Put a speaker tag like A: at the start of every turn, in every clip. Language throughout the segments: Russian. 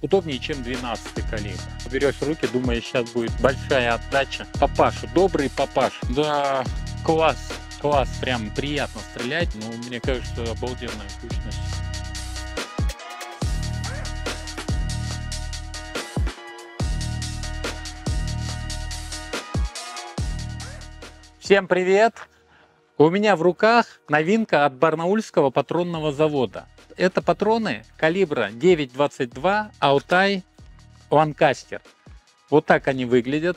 A: удобнее, чем 12 калибр. Берешь руки, думаешь, сейчас будет большая отдача. Папаша, добрый папаш. Да, класс, класс, прям приятно стрелять. Но мне кажется, обалденная кучность. Всем привет! У меня в руках новинка от Барнаульского патронного завода. Это патроны калибра 9.22 Altai Lancaster. Вот так они выглядят.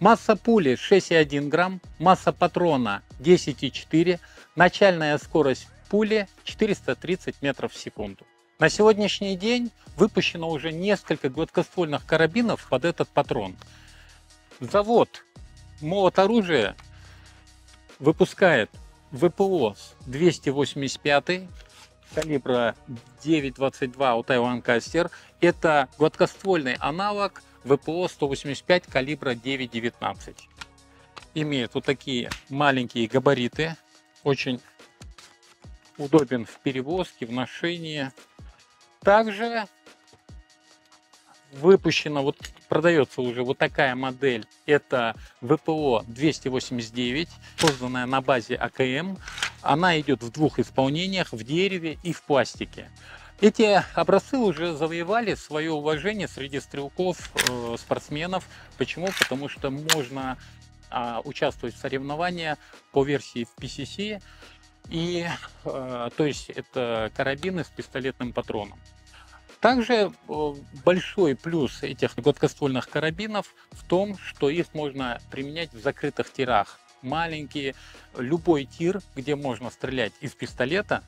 A: Масса пули 6,1 грамм, масса патрона 10,4, начальная скорость пули 430 метров в секунду. На сегодняшний день выпущено уже несколько гладкоствольных карабинов под этот патрон. Завод молот оружия выпускает ВПО 285 калибра 9.22 Altai Lancaster. Это гладкоствольный аналог ВПО 185 калибра 9.19. Имеет вот такие маленькие габариты. Очень удобен в перевозке, в ношении. Также выпущена, вот продается уже вот такая модель. Это ВПО 289, созданная на базе АКМ. Она идет в двух исполнениях, в дереве и в пластике. Эти образцы уже завоевали свое уважение среди стрелков, э, спортсменов. Почему? Потому что можно э, участвовать в соревнованиях по версии в PCC. И, э, то есть это карабины с пистолетным патроном. Также э, большой плюс этих гладкоствольных карабинов в том, что их можно применять в закрытых тирах. Маленькие, любой тир, где можно стрелять из пистолета,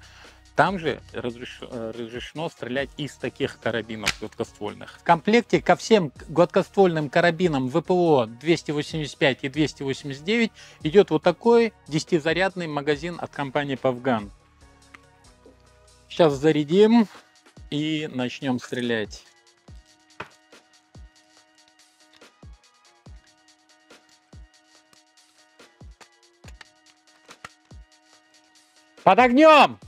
A: там же э, разрешено стрелять из таких карабинов гладкоствольных. В комплекте ко всем гладкоствольным карабинам ВПО 285 и 289 идет вот такой 10-зарядный магазин от компании Pavgan. Сейчас зарядим и начнем стрелять. Под огнем!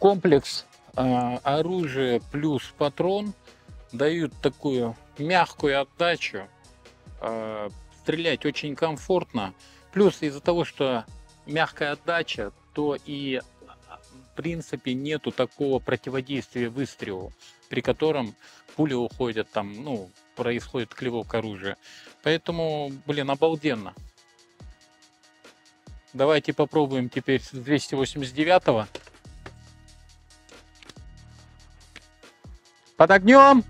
A: комплекс э, оружия плюс патрон дают такую мягкую отдачу. Э, стрелять очень комфортно. Плюс из-за того, что мягкая отдача, то и в принципе нету такого противодействия выстрелу, при котором пули уходят там, ну, происходит клевок оружия. Поэтому, блин, обалденно. Давайте попробуем теперь с 289 -го. Под огнем!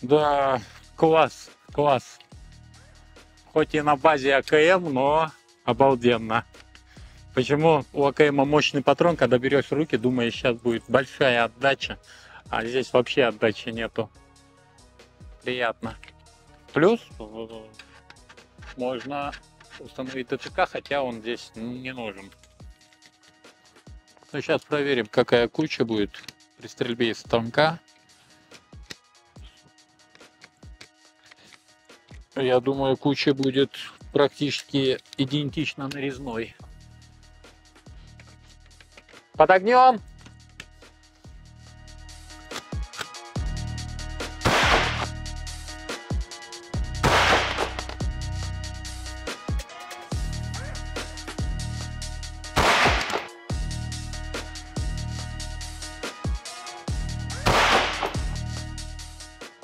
A: Да, класс, класс. Хоть и на базе АКМ, но обалденно. Почему у АКМ мощный патрон, когда берешь в руки, думаешь, сейчас будет большая отдача, а здесь вообще отдачи нету приятно. Плюс можно установить ТЦК, хотя он здесь не нужен. Ну, сейчас проверим, какая куча будет при стрельбе из станка. Я думаю, куча будет практически идентично нарезной. Под огнем!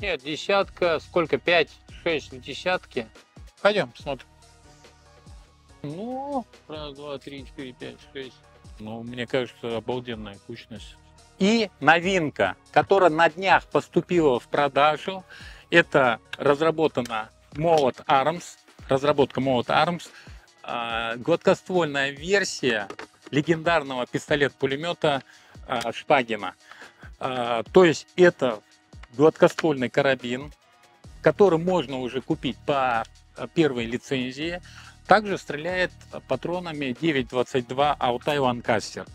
A: Нет, десятка, сколько? Пять, шесть десятки. Пойдем, посмотрим. Ну, раз, два, три, четыре, пять, шесть. Ну, мне кажется, обалденная кучность. И новинка, которая на днях поступила в продажу, это разработана Молот Arms, разработка Молот Arms, а, гладкоствольная версия легендарного пистолет-пулемета а, Шпагина. А, то есть это гладкоствольный карабин, который можно уже купить по первой лицензии. Также стреляет патронами 9.22 Altai Lancaster.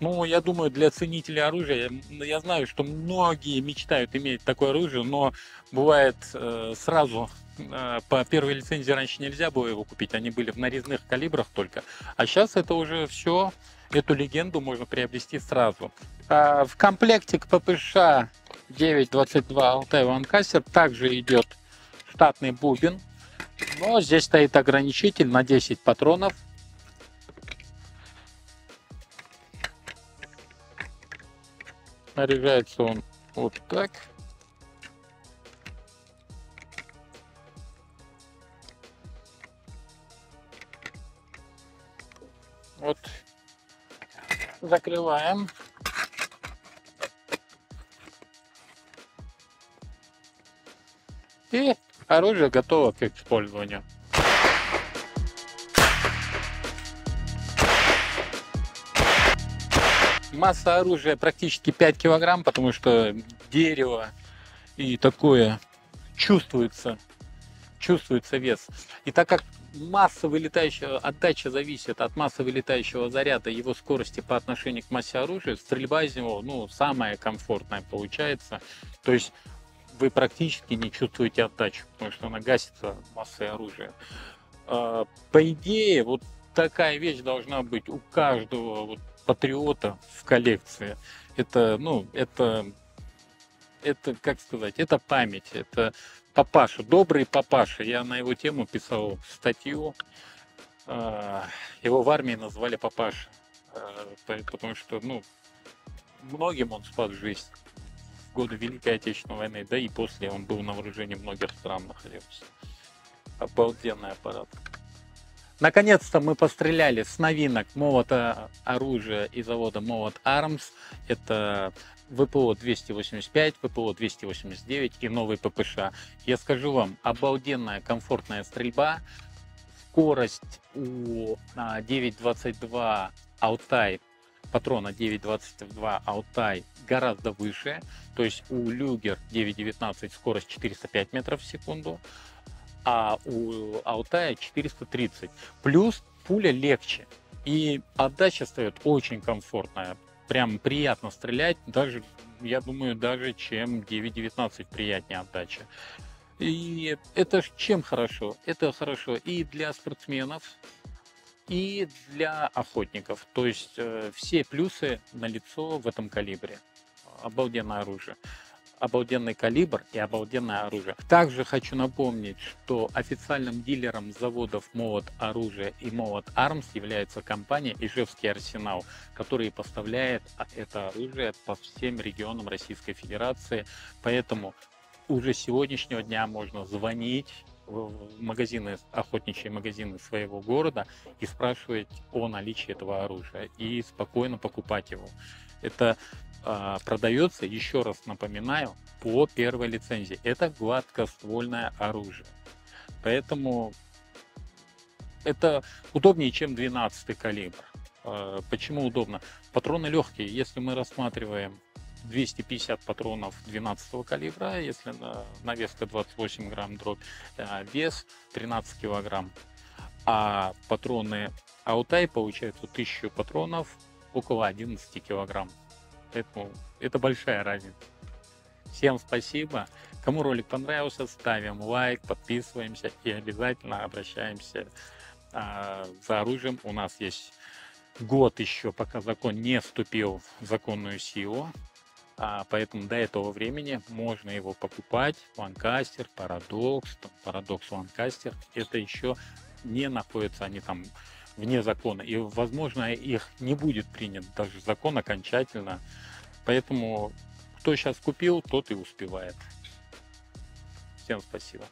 A: Ну, я думаю, для ценителей оружия, я знаю, что многие мечтают иметь такое оружие, но бывает э, сразу э, по первой лицензии раньше нельзя было его купить, они были в нарезных калибрах только. А сейчас это уже все, эту легенду можно приобрести сразу. А в комплекте к ППШ 9.22 Altai Lancaster также идет штатный бубен, но здесь стоит ограничитель на 10 патронов Снаряжается он вот так. Вот. Закрываем. Оружие готово к использованию. Масса оружия практически 5 килограмм, потому что дерево и такое чувствуется, чувствуется вес. И так как масса вылетающего, отдача зависит от массы вылетающего заряда, его скорости по отношению к массе оружия, стрельба из него, ну, самая комфортная получается. То есть вы практически не чувствуете отдачу, потому что она гасится массой оружия. А, по идее, вот такая вещь должна быть у каждого вот патриота в коллекции. Это, ну, это, это, как сказать, это память, это папаша, добрый папаша. Я на его тему писал статью. А, его в армии назвали папаша, а, потому что, ну, многим он спас жизнь годы Великой Отечественной войны, да и после он был на вооружении многих стран находился. Обалденный аппарат. Наконец-то мы постреляли с новинок молота оружия и завода Молот Arms. Это ВПО 285, ВПО 289 и новый ППШ. Я скажу вам, обалденная комфортная стрельба. Скорость у 9.22 Altai патрона 9.22 Altai гораздо выше. То есть у Люгер 9.19 скорость 405 метров в секунду а у Алтая 430. Плюс пуля легче. И отдача стоит очень комфортная. Прям приятно стрелять, даже, я думаю, даже чем 9.19 приятнее отдача. И это чем хорошо? Это хорошо и для спортсменов, и для охотников. То есть э, все плюсы на лицо в этом калибре. Обалденное оружие обалденный калибр и обалденное оружие. Также хочу напомнить, что официальным дилером заводов Молот оружия и Молот Армс является компания Ижевский Арсенал, который поставляет это оружие по всем регионам Российской Федерации. Поэтому уже сегодняшнего дня можно звонить магазины, охотничьи магазины своего города и спрашивать о наличии этого оружия и спокойно покупать его. Это а, продается, еще раз напоминаю, по первой лицензии. Это гладкоствольное оружие. Поэтому это удобнее, чем 12 калибр. А, почему удобно? Патроны легкие. Если мы рассматриваем 250 патронов 12 калибра, если навеска 28 грамм дробь, а, вес 13 килограмм. А патроны Аутай получается 1000 патронов около 11 килограмм. Поэтому это большая разница. Всем спасибо. Кому ролик понравился, ставим лайк, подписываемся и обязательно обращаемся а, за оружием. У нас есть год еще, пока закон не вступил в законную силу. А, поэтому до этого времени можно его покупать. Ланкастер, Парадокс, Парадокс Ланкастер. Это еще не находятся они там вне закона. И, возможно, их не будет принят даже закон окончательно. Поэтому кто сейчас купил, тот и успевает. Всем спасибо.